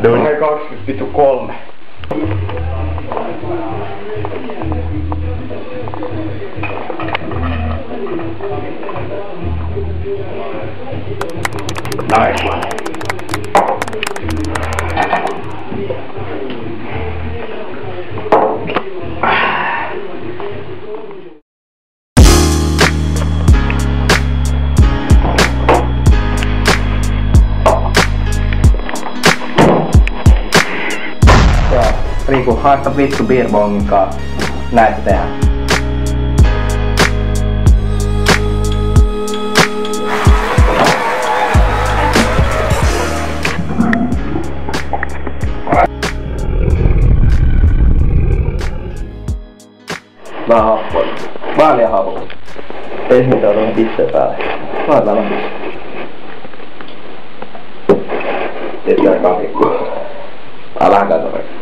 Dun. Vai 20 vittu kolme. Nice one. Riku, haasta vittu beerbongin kaa. Näitä tehdään. Vähän happoa. Vähän liian happoa. Ei mitään tuohon pisseen päälle. Laitetaan vähän pisseen. Sitten kahvikku. Älä kato. Näin.